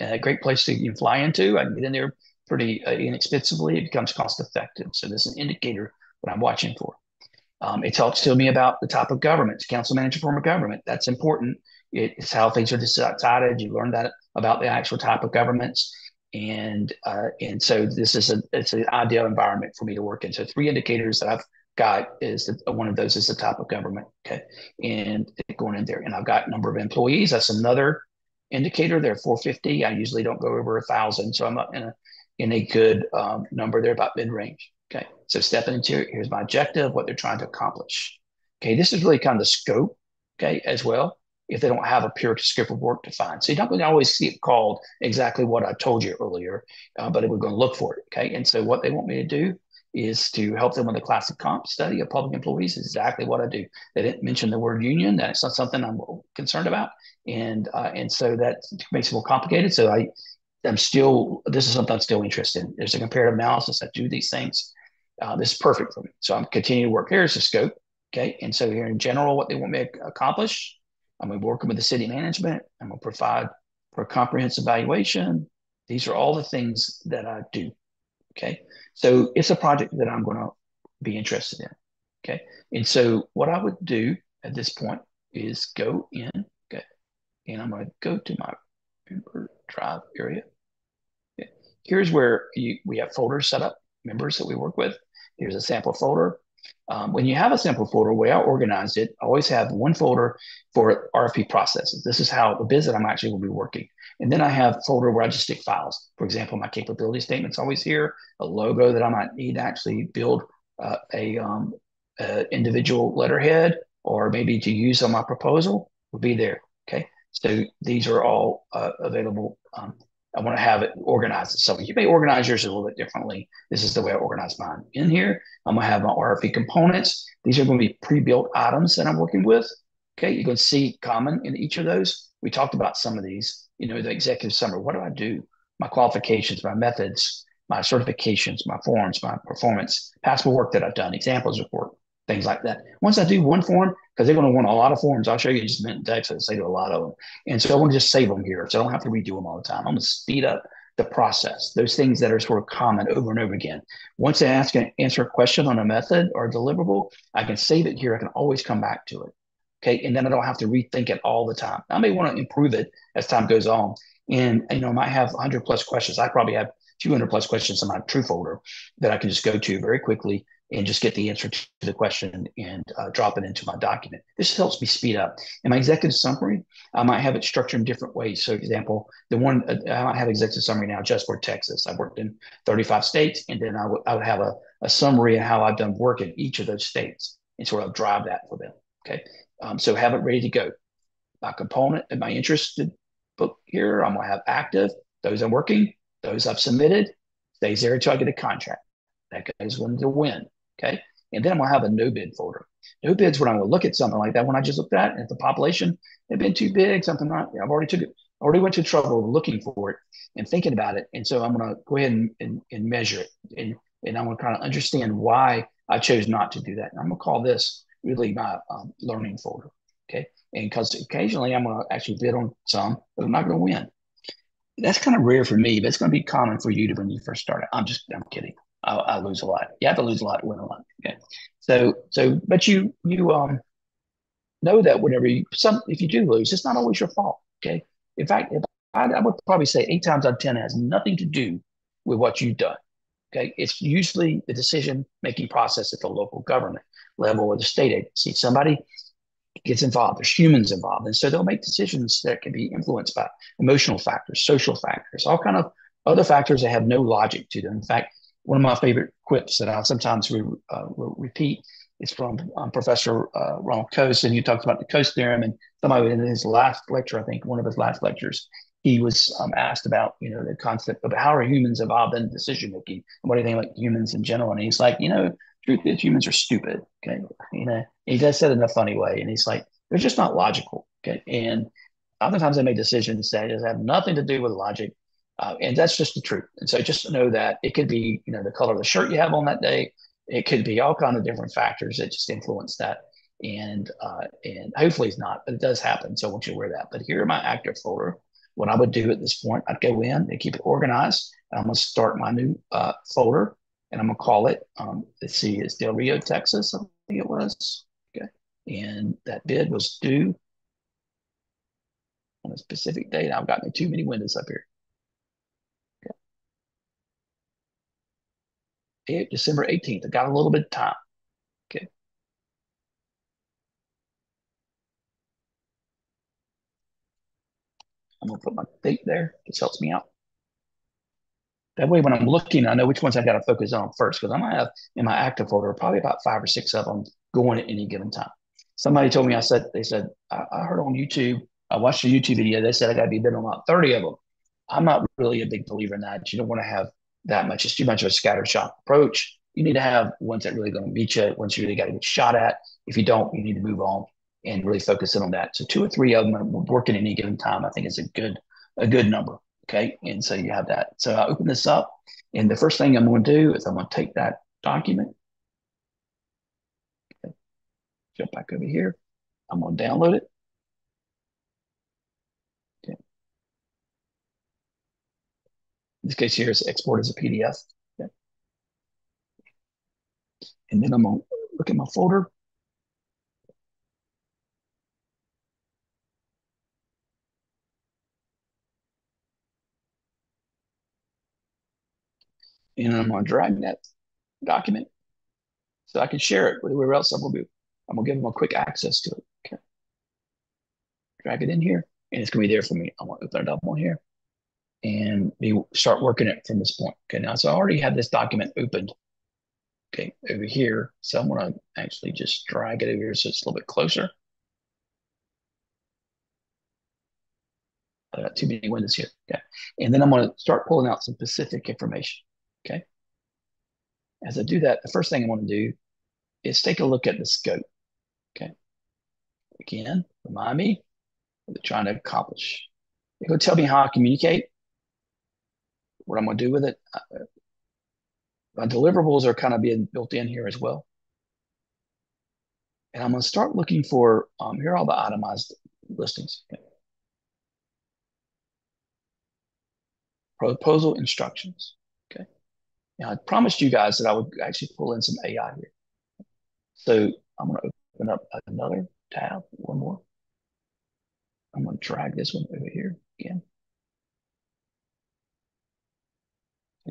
A: A great place to you fly into. I can get in there pretty uh, inexpensively. It becomes cost effective. So this is an indicator what I'm watching for. Um, it talks to me about the type of government, council manager form of government. That's important. It's how things are decided. You learn that about the actual type of governments, and uh, and so this is a it's an ideal environment for me to work in. So three indicators that I've got is that one of those is the type of government. Okay, and going in there, and I've got number of employees. That's another indicator. They're 450. I usually don't go over a thousand, so I'm in a in a good um, number. They're about mid range. Okay, so stepping into here's my objective, what they're trying to accomplish. Okay, this is really kind of the scope. Okay, as well. If they don't have a pure scope of work defined, so going to always see it called exactly what I told you earlier, uh, but we're going to look for it. Okay, and so what they want me to do is to help them with the classic comp study of public employees is exactly what I do. They didn't mention the word union. That's not something I'm concerned about. And uh, and so that makes it more complicated. So I I'm still this is something I'm still interested in. There's a comparative analysis. I do these things. Uh, this is perfect for me. So I'm continuing to work. here. Here's the scope. Okay. And so here in general, what they want me to accomplish, I'm going to be working with the city management. I'm going to provide for a comprehensive evaluation. These are all the things that I do. Okay. So it's a project that I'm going to be interested in. Okay. And so what I would do at this point is go in. Okay. And I'm going to go to my member drive area. Okay. Here's where you, we have folders set up, members that we work with. Here's a sample folder. Um, when you have a sample folder, way I organized it, I always have one folder for RFP processes. This is how the biz that I'm actually will be working. And then I have folder where I just stick files. For example, my capability statement's always here, a logo that I might need to actually build uh, a, um, a individual letterhead or maybe to use on my proposal will be there. Okay. So these are all uh, available um, I want to have it organized. So you may organize yours a little bit differently. This is the way I organize mine. In here, I'm going to have my RFP components. These are going to be pre-built items that I'm working with. Okay, you can see common in each of those. We talked about some of these, you know, the executive summary. What do I do? My qualifications, my methods, my certifications, my forms, my performance, past work that I've done, examples of work, things like that. Once I do one form, because they're going to want a lot of forms. I'll show you just a minute in Texas. They do a lot of them. And so I want to just save them here so I don't have to redo them all the time. I'm going to speed up the process, those things that are sort of common over and over again. Once I ask and answer a question on a method or a deliverable, I can save it here. I can always come back to it. Okay. And then I don't have to rethink it all the time. I may want to improve it as time goes on. And, you know, I might have 100 plus questions. I probably have 200 plus questions in my true folder that I can just go to very quickly and just get the answer to the question and uh, drop it into my document. This helps me speed up. In my executive summary, I might have it structured in different ways. So, for example, the one uh, I might have executive summary now just for Texas. I've worked in 35 states, and then I would I would have a, a summary of how I've done work in each of those states, and sort of drive that for them. Okay, um, so have it ready to go. My component and my interested book here, I'm gonna have active those I'm working, those I've submitted, stays there until I get a contract. That goes when to win. Okay. And then I'm gonna have a no bid folder. No bids when I will look at something like that. When I just looked at, if the population had been too big, something I've already took it, already went to trouble looking for it and thinking about it. And so I'm gonna go ahead and, and, and measure it. And, and I'm gonna kind of understand why I chose not to do that. And I'm gonna call this really my um, learning folder. Okay. And because occasionally I'm gonna actually bid on some, but I'm not gonna win. That's kind of rare for me, but it's gonna be common for you to when you first start. I'm just I'm kidding. I, I, lose a lot. You have to lose a lot to win a lot. Okay. So, so, but you, you, um, know that whenever you, some, if you do lose, it's not always your fault. Okay. In fact, if I, I would probably say eight times out of 10 has nothing to do with what you've done. Okay. It's usually the decision making process at the local government level or the state agency. Somebody gets involved. There's humans involved. And so they'll make decisions that can be influenced by emotional factors, social factors, all kind of other factors that have no logic to them. In fact, one of my favorite quips that I sometimes re, uh, repeat is from um, Professor uh, Ronald Coase, and he talks about the Coase theorem. And somebody in his last lecture, I think one of his last lectures, he was um, asked about you know the concept of how are humans involved in decision making, and what do you think about humans in general? And he's like, you know, truth is humans are stupid. Okay, you know, he does said in a funny way, and he's like, they're just not logical. Okay, and oftentimes they make decisions that just have nothing to do with logic uh, and that's just the truth. And so just know that it could be, you know, the color of the shirt you have on that day. It could be all kind of different factors that just influence that. And uh, and hopefully it's not, but it does happen. So I want you to wear that. But here in my active folder, what I would do at this point, I'd go in and keep it organized. I'm going to start my new uh, folder and I'm to call it, um, let's see, it's Del Rio, Texas. I think it was. Okay. And that bid was due on a specific date. I've got me too many windows up here. Okay. December 18th. I got a little bit of time. Okay. I'm gonna put my date there. This helps me out. That way, when I'm looking, I know which ones I got to focus on first because I might have in my active folder probably about five or six of them going at any given time. Somebody told me, I said, they said, I, I heard on YouTube, I watched a YouTube video, they said I got to be bidding on about 30 of them. I'm not really a big believer in that. You don't want to have that much. It's too much of a scattershot approach. You need to have ones that really going to meet you. Once you really got to get shot at. If you don't, you need to move on and really focus in on that. So two or three of them uh, working at any given time, I think is a good a good number. Okay, and so you have that. So I open this up, and the first thing I'm going to do is I'm going to take that document. Okay. Jump back over here. I'm going to download it. Okay. In this case here is export as a PDF. Okay. And then I'm gonna look at my folder. And I'm gonna mm-hmm. drag that document so I can share it with whoever else I'm gonna. I'm gonna give them a quick access to it. Okay. Drag it in here, and it's gonna be there for me. I'm gonna open it up on here and we start working it from this point. Okay, now so I already have this document opened. Okay, over here. So I'm gonna actually just drag it over here so it's a little bit closer. I got too many windows here. Okay, and then I'm gonna start pulling out some specific information. Okay. As I do that, the first thing I want to do is take a look at the scope. Okay. Again, remind me what they're trying to accomplish. Going to tell me how I communicate what I'm going to do with it. Uh, my deliverables are kind of being built in here as well. And I'm going to start looking for, um, here are all the itemized listings. Okay. Proposal instructions. Now I promised you guys that I would actually pull in some AI here. So I'm going to open up another tab, one more. I'm going to drag this one over here again.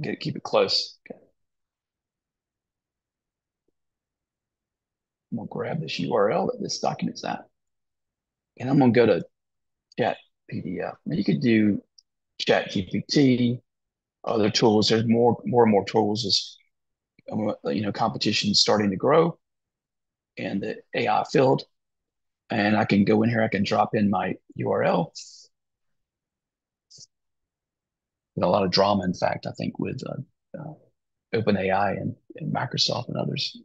A: Get keep it close. Okay. I'm gonna grab this URL that this document's at, and I'm gonna go to Chat PDF. Now you could do ChatGPT, other tools. There's more, more and more tools as you know, competition starting to grow in the AI field. And I can go in here, I can drop in my URL. a lot of drama, in fact, I think, with uh, uh, OpenAI and, and Microsoft and others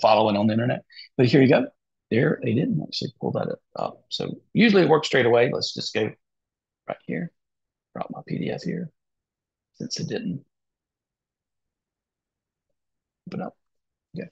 A: following on the internet. But here you go. There, they didn't actually pull that up. So usually it works straight away. Let's just go right here, drop my PDF here, since it didn't open up. Yeah.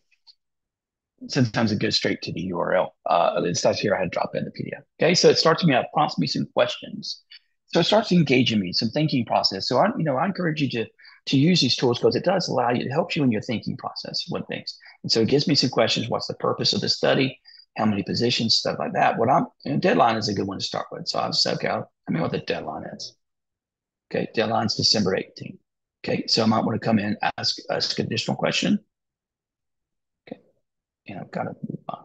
A: Sometimes it goes straight to the URL. Uh, it starts here, I had to drop in the PDF. Okay, so it starts me out, prompts me some questions. So it starts engaging me, some thinking process. So I, you know, I encourage you to to use these tools because it does allow you, it helps you in your thinking process with things. And so it gives me some questions. What's the purpose of the study? How many positions, stuff like that. What I'm, deadline is a good one to start with. So I'll say, okay, I'll, I mean what the deadline is. Okay, deadline's December 18th. Okay, so I might want to come in, ask, ask additional question. Okay, and I've got to move on.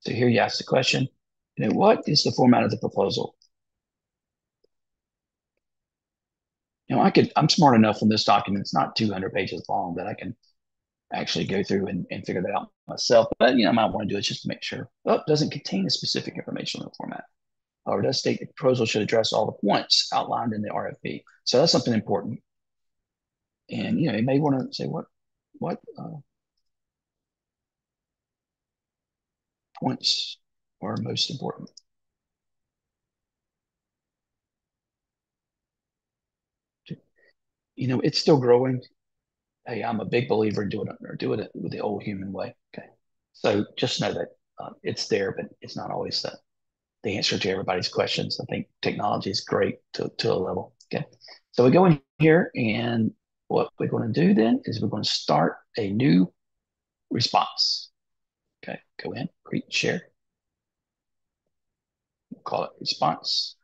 A: So here you ask the question, you know, what is the format of the proposal? You know, I could, I'm smart enough on this document, it's not 200 pages long that I can actually go through and, and figure that out myself. But, you know, I might want to do it just to make sure. Oh, it doesn't contain a specific information in the format. Or does state the proposal should address all the points outlined in the RFP. So that's something important. And, you know, you may want to say what, what uh, points are most important. you know, it's still growing. Hey, I'm a big believer in doing it or doing it with the old human way. Okay. So just know that uh, it's there, but it's not always the, the answer to everybody's questions. I think technology is great to, to a level. Okay. So we go in here and what we're going to do then is we're going to start a new response. Okay. Go in, create, share. We'll call it response.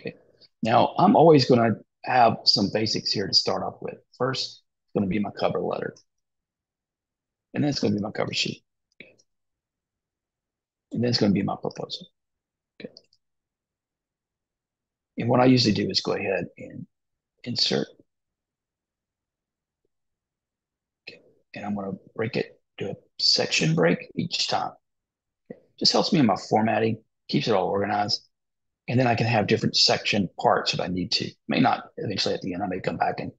A: Okay. Now, I'm always going to have some basics here to start off with. First, it's going to be my cover letter. And then it's going to be my cover sheet. And that's going to be my proposal. Okay. And what I usually do is go ahead and insert. Okay. And I'm going to break it, do a section break each time. Okay. Just helps me in my formatting, keeps it all organized and then I can have different section parts if I need to. May not eventually at the end. I may come back and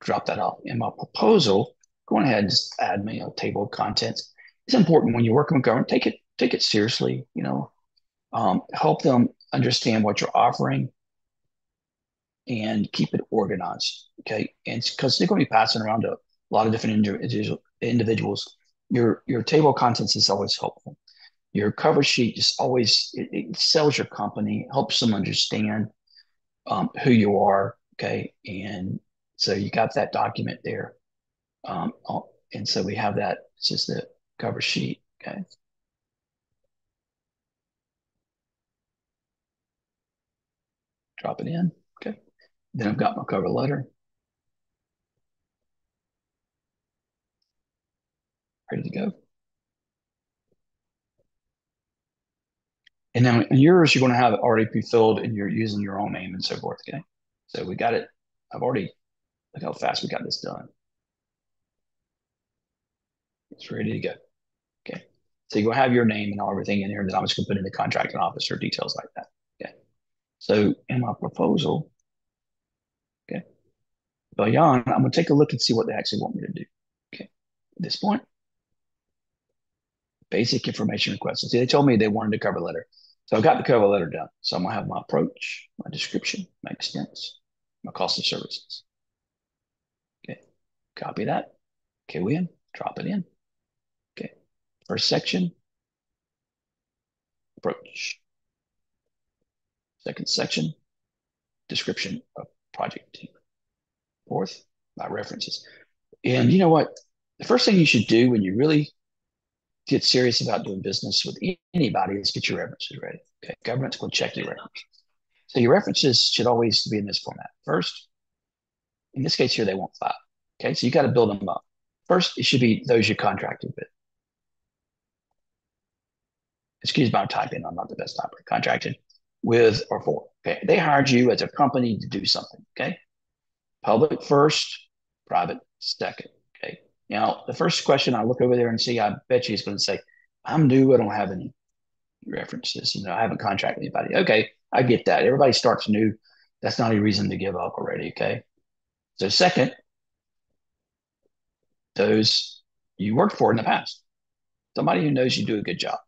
A: drop that off. In my proposal, go ahead and just add me a table of contents. It's important when you're working with government. Take it take it seriously. You know, um, help them understand what you're offering, and keep it organized. Okay, and because they're going to be passing around to a lot of different individual, individuals. Your your table of contents is always helpful your cover sheet just always it, it sells your company, helps them understand um, who you are. Okay, and so you got that document there, um, and so we have that. It's just the cover sheet. Okay. Drop it in. Okay. Then I've got my cover letter. Ready to go. And now in yours, you're going to have it already pre-filled and you're using your own name and so forth. Okay. So we got it. I've already, look how fast we got this done. It's ready to go. Okay. So you're going to have your name and all everything in here. And then I'm just going to put in the contracting officer details like that. So in my proposal, okay, beyond, I'm to take a look and see what they actually want me to do. Okay. At this point, basic information requests. See, they told me they wanted a cover letter. So I got the cover letter done. So I'm gonna have my approach, my description, my expense, my cost of services. Okay, copy that. Okay, we in, drop it in. Okay, first section, approach. Second section, description of project team. Fourth, my references. And you know what? The first thing you should do when you really get serious about doing business with anybody is get your references ready. Okay, government's going to check your references. So your references should always be in this format. First, in this case here, they want five. Okay, so you got to build them up. First, it should be those you contracted with. Excuse my typing. I'm not the best typer. Contracted with or for. Okay. They hired you as a company to do something. Okay. Public first, private second. Okay. Now, the first question I look over there and see, I bet you he's going to say, I'm new. I don't have any references. You know, I haven't contracted anybody. Okay. I get that. Everybody starts new. That's not a reason to give up already. Okay. So, second, those you worked for in the past, somebody who knows you do a good job.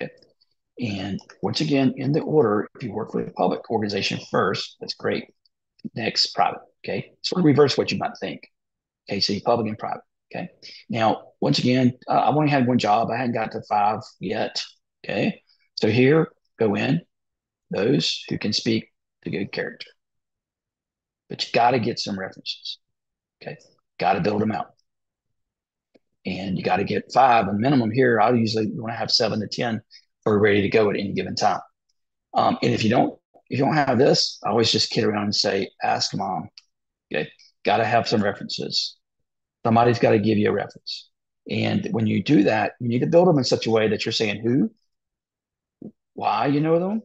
A: Okay. And once again, in the order, if you work for a public organization first, that's great. Next, private. Okay. Sort of reverse what you might think. Okay. So you public and private. Okay. Now, once again, uh, I've only had one job. I hadn't got to five yet. Okay. So here, go in those who can speak to good character. But you got to get some references. Okay. Got to build them out. And you got to get five. a minimum here, I'll usually want to have seven to 10 for ready to go at any given time. Um, and if you don't, if you don't have this, I always just kid around and say, ask mom. Okay. Got to have some references. Somebody's got to give you a reference. And when you do that, you need to build them in such a way that you're saying who, why you know them,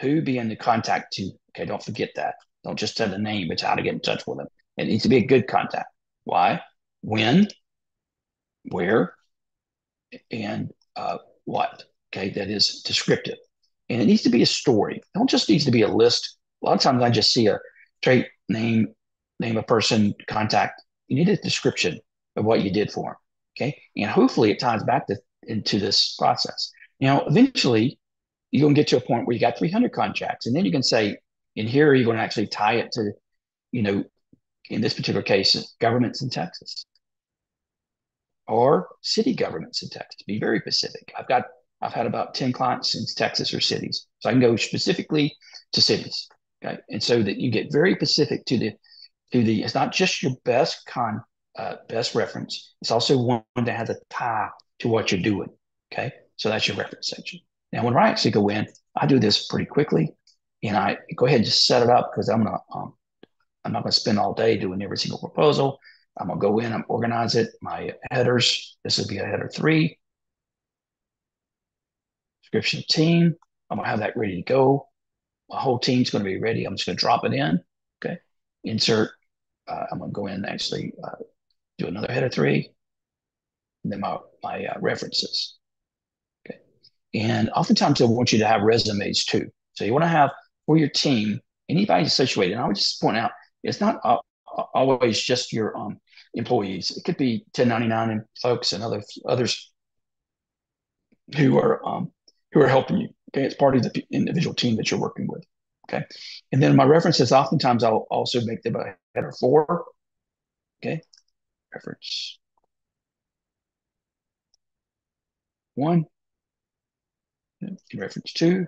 A: who being the contact to. Okay, don't forget that. Don't just tell the name, it's how to get in touch with them. It needs to be a good contact. Why? When, where, and uh, what. Okay, that is descriptive. And it needs to be a story. It don't just needs to be a list. A lot of times I just see a trait, name, name a person, contact. You need a description of what you did for them. Okay. And hopefully it ties back to, into this process. Now, eventually you're going to get to a point where you got 300 contracts, and then you can say, in here, you're going to actually tie it to, you know, in this particular case, governments in Texas or city governments in Texas. Be very specific. I've got, I've had about 10 clients in Texas or cities. So I can go specifically to cities. Okay. And so that you get very specific to the, to the, it's not just your best con, uh, best reference. It's also one that has a tie to what you're doing. Okay. So that's your reference section. Now, when I actually go in, I do this pretty quickly, and I go ahead and just set it up because I'm gonna um, I'm not gonna spend all day doing every single proposal. I'm gonna go in, I'm organize it. My headers. This would be a header three. Description team. I'm gonna have that ready to go. My whole team's gonna be ready. I'm just gonna drop it in. Okay. Insert. Uh, I'm gonna go in and actually uh, do another header three. And then my my uh, references. Okay. And oftentimes they want you to have resumes too. So you want to have for your team, anybody situated. And I would just point out, it's not always just your um, employees. It could be 1099 folks and other others who are um, who are helping you. Okay, it's part of the individual team that you're working with. Okay, and then my references. Oftentimes, I'll also make them a header four. Okay, reference one reference two,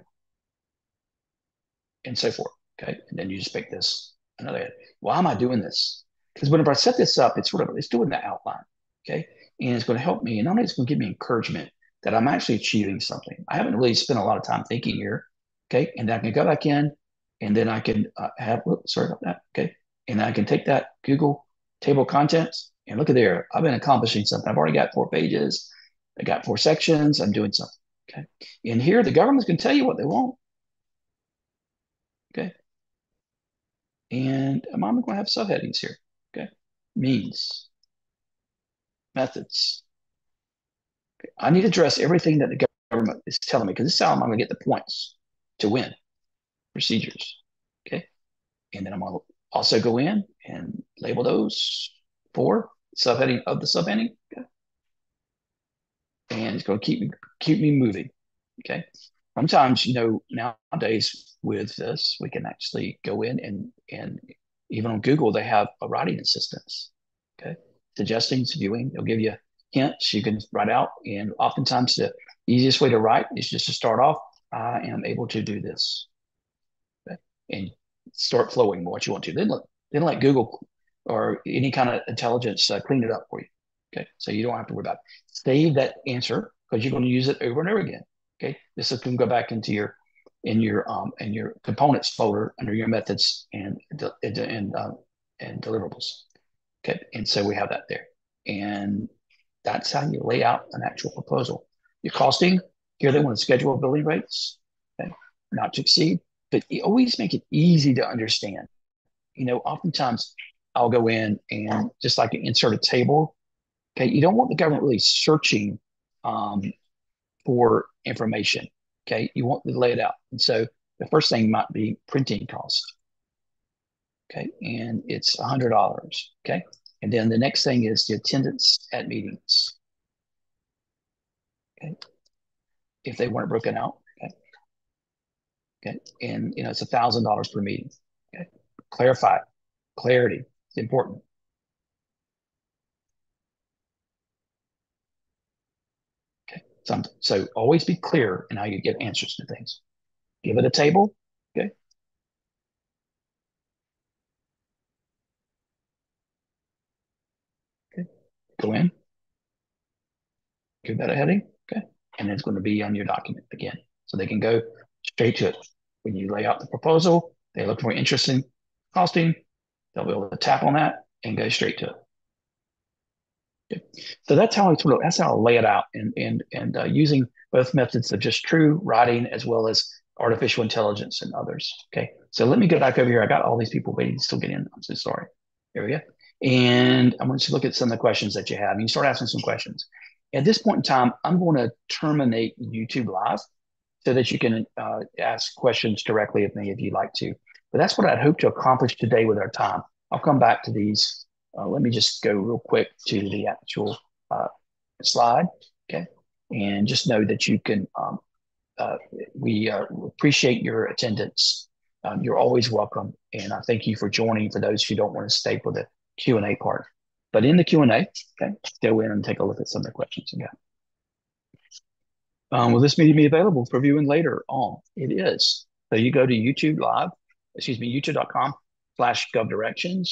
A: and so forth. Okay. And then you just make this another. Why am I doing this? Because whenever I set this up, it's sort of it's doing the outline. Okay. And it's going to help me. And not only it's going to give me encouragement that I'm actually achieving something. I haven't really spent a lot of time thinking here. Okay. And I can go back in and then I can uh, have, whoops, sorry about that. Okay. And I can take that Google table contents and look at there. I've been accomplishing something. I've already got four pages. I got four sections. I'm doing something. Okay. And here, the government's going to tell you what they want. Okay. And I'm going to have subheadings here. Okay. Means, methods. I need to address everything that the government is telling me because this is how I'm going to get the points to win. Procedures. Okay. And then I'm going to also go in and label those for subheading of the subheading. Okay and it's going to keep me keep me moving. Okay. Sometimes, you know, nowadays with this, we can actually go in and and even on Google, they have a writing assistance. Okay. Suggesting viewing, they'll give you hints you can write out. And oftentimes the easiest way to write is just to start off, I am able to do this. Okay? And start flowing what you want to. Then let, then let Google or any kind of intelligence uh, clean it up for you. Okay, so you don't have to worry about it. Save that answer because you're going to use it over and over again. Okay, this is going to go back into your in your um in your components folder under your methods and and uh, and deliverables. Okay, and so we have that there. And that's how you lay out an actual proposal. Your costing, here they want to schedule building rates, okay, not to exceed, but you always make it easy to understand. You know, oftentimes I'll go in and just like insert a table. Okay, you don't want the government really searching um, for information. Okay, you want to lay it out. And so the first thing might be printing cost. Okay, and it's $100. Okay, and then the next thing is the attendance at meetings. Okay, if they weren't broken out. Okay, okay, and you know it's a thousand dollars per meeting. Okay, clarify, clarity is important. Okay, so, so always be clear in how you give answers to things. Give it a table. Okay. Go in. Give that a heading. Okay. And it's going to be on your document again. So they can go straight to it. When you lay out the proposal, they look for interesting costing. They'll be able to tap on that and go straight to it. Okay. So that's how I sort of that's how I lay it out and and and uh, using both methods of just true writing as well as artificial intelligence and others. Okay, so let me go back over here. I got all these people waiting to still get in. I'm so sorry. There we go. And I want you to look at some of the questions that you have. And You start asking some questions. At this point in time, I'm going to terminate YouTube Live so that you can uh, ask questions directly of me if you'd like to. But that's what I'd hope to accomplish today with our time. I'll come back to these. Uh, let me just go real quick to the actual uh, slide. Okay. And just know that you can um, uh, we uh, appreciate your attendance. Um, you're always welcome, and I thank you for joining. For those who don't want to stay for the Q and A part, but in the Q and A, okay, go in and take a look at some of the questions you got. Um, will this meeting be available for viewing later on? It is. So you go to YouTube Live, excuse me, youtube.com slash govdirections